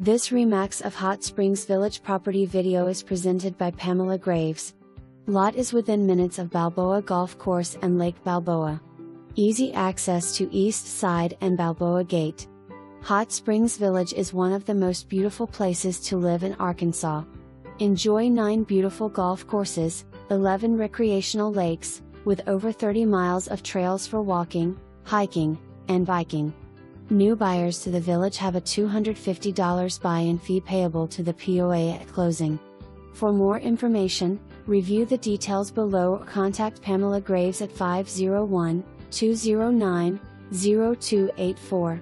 This Remax of Hot Springs Village property video is presented by Pamela Graves. Lot is within minutes of Balboa Golf Course and Lake Balboa. Easy access to East Side and Balboa Gate. Hot Springs Village is one of the most beautiful places to live in Arkansas. Enjoy 9 beautiful golf courses, 11 recreational lakes, with over 30 miles of trails for walking, hiking, and biking. New buyers to the village have a $250 buy in fee payable to the POA at closing. For more information, review the details below or contact Pamela Graves at 501 209 0284.